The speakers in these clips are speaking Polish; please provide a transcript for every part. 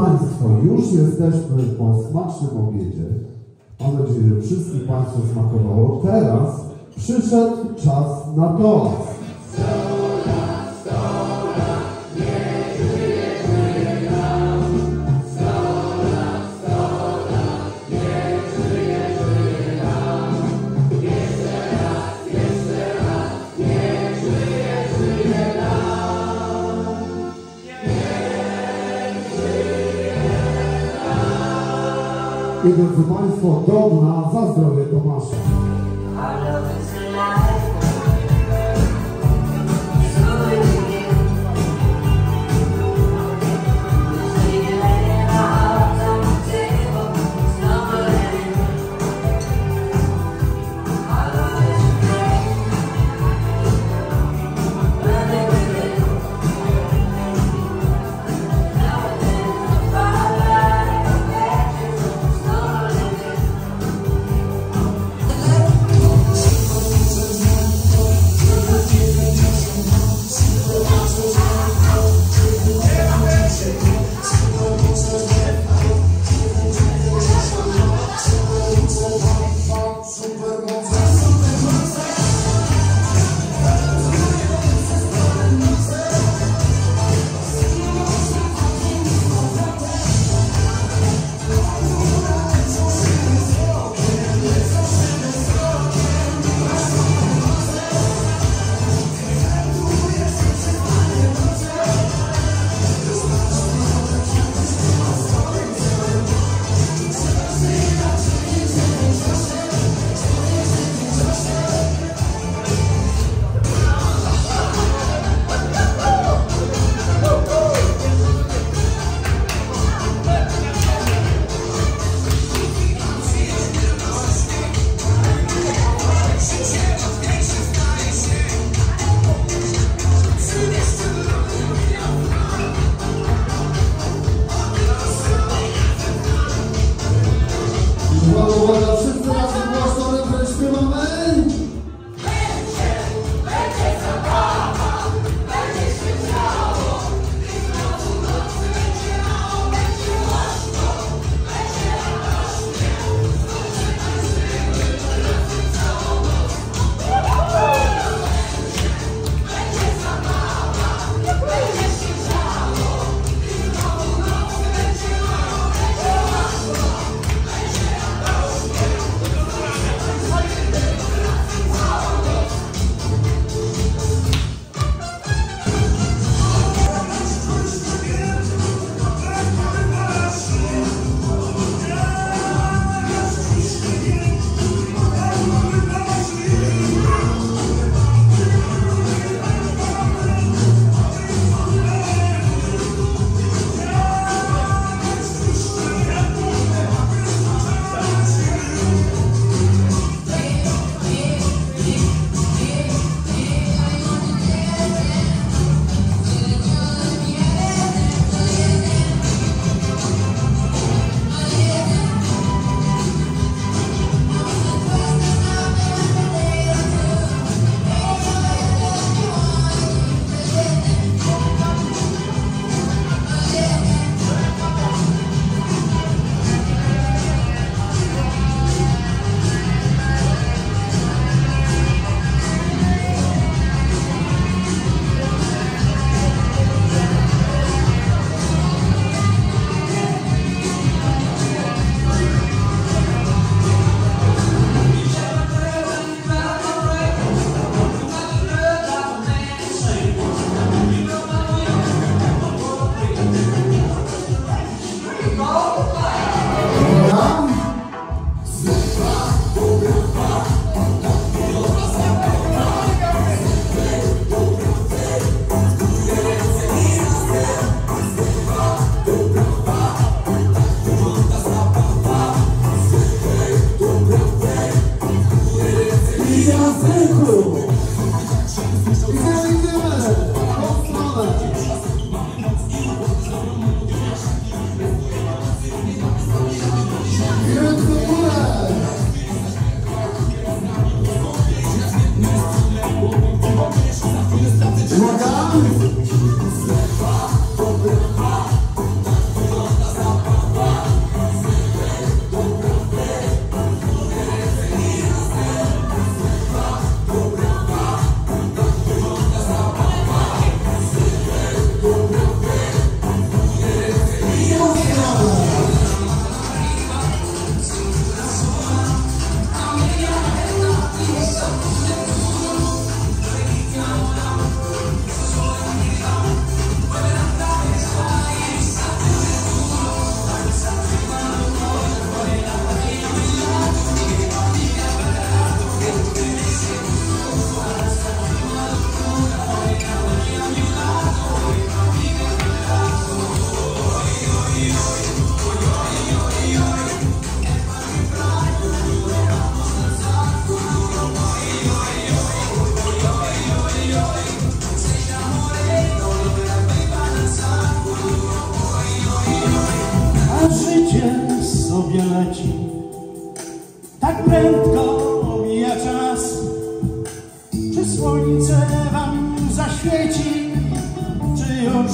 Państwo, już jesteśmy po smacznym obiedzie. Mam nadzieję, że wszystkim Państwu smakowało. Teraz przyszedł czas na toast. I drodzy Państwo, do dna za zdrowie Tomasza. Słońce wam zaświeci? Czy już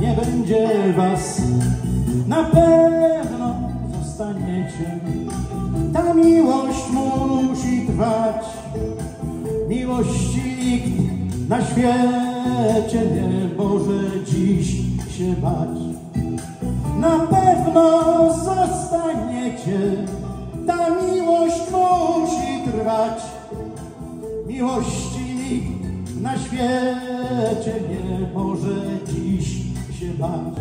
nie będzie was? Na pewno zostaniecie. Ta miłość musi trwać. Miłości nikt na świecie nie może dziś się bać. Na pewno zostaniecie, ta miłość musi trwać. Miłości nikt na świecie nie może dziś się bać.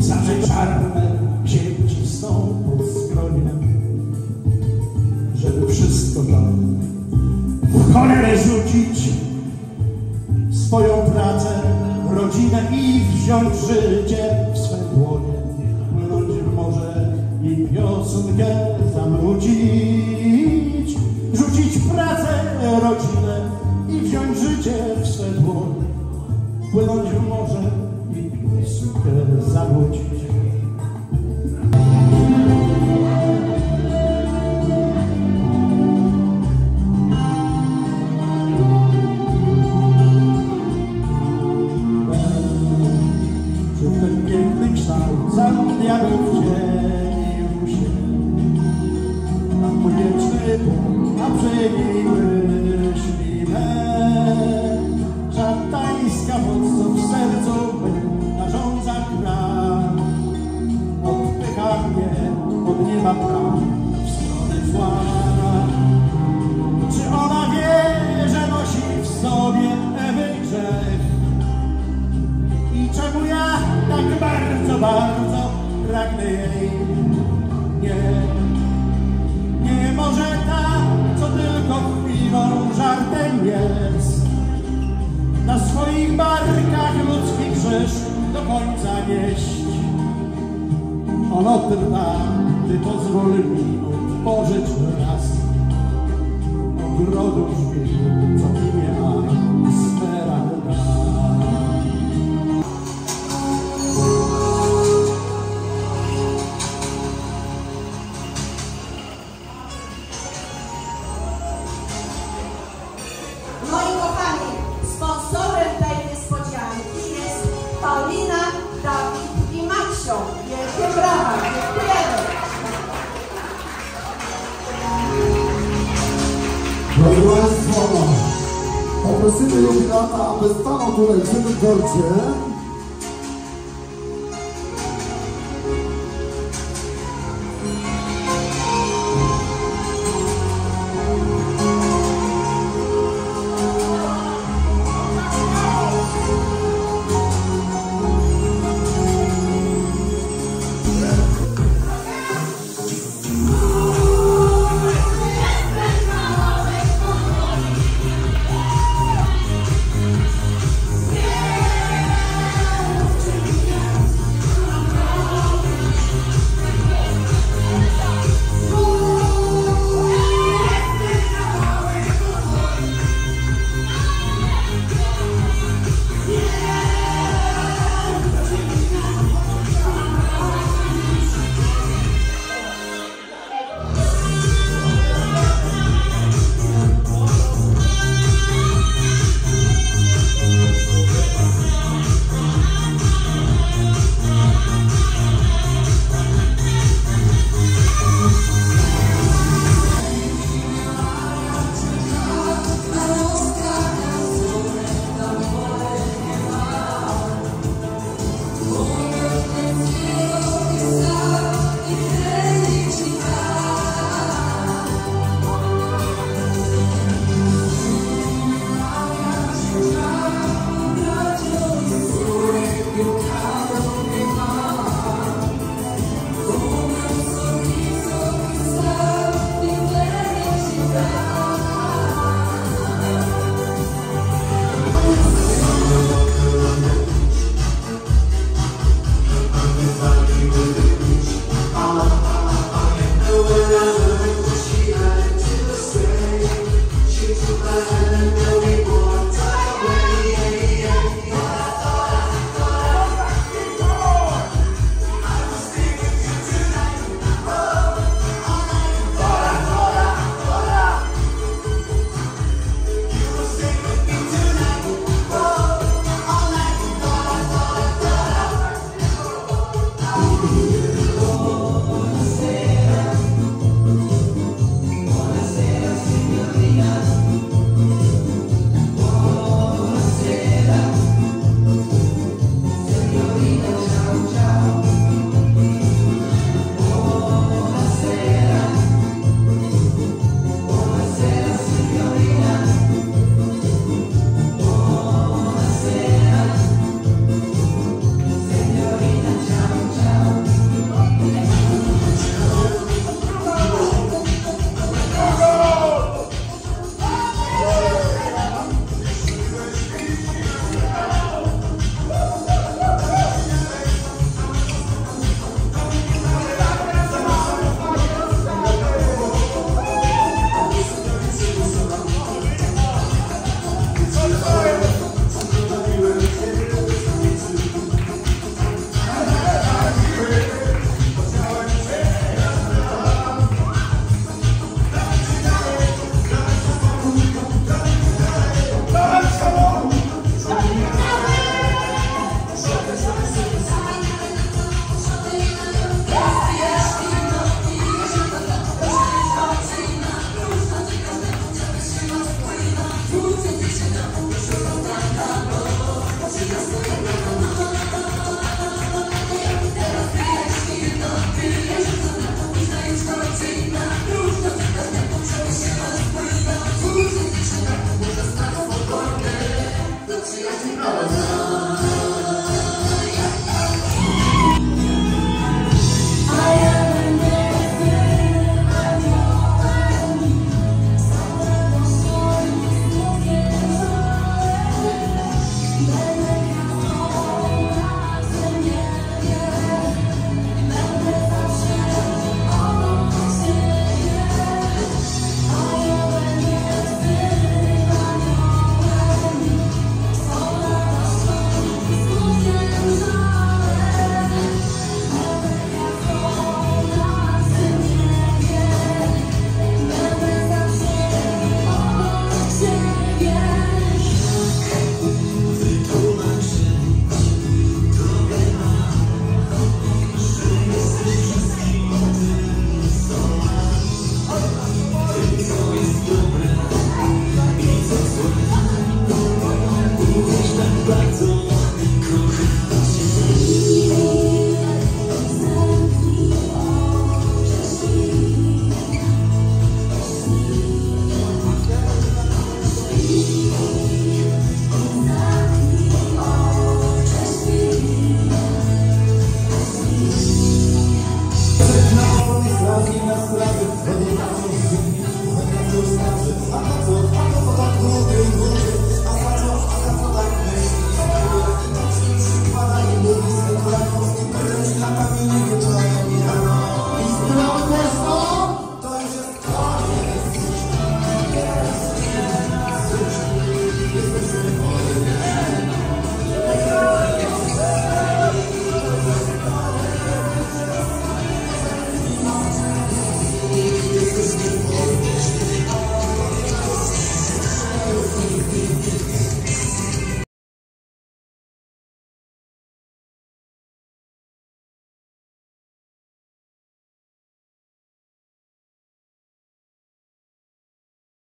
Zawsze czarne ziemi są pod skroniem, żeby wszystko to w cholerę rzucić swoją pracę, rodzinę i wziąć życie w swe dłonie. Płynąć w morze i piosenkę zanucić. Rodzinę i wziąć życie w swe dłonie. Płynąć w morze i piosenkę zanucić. Czy ten jest. Na swoich barkach ludzki krzyż do końca nieść. Ono trwa, ty pozwól mi otworzyć raz ogrodu drzwi, co imię Esmeralda. Moi Zobaczymy porcie.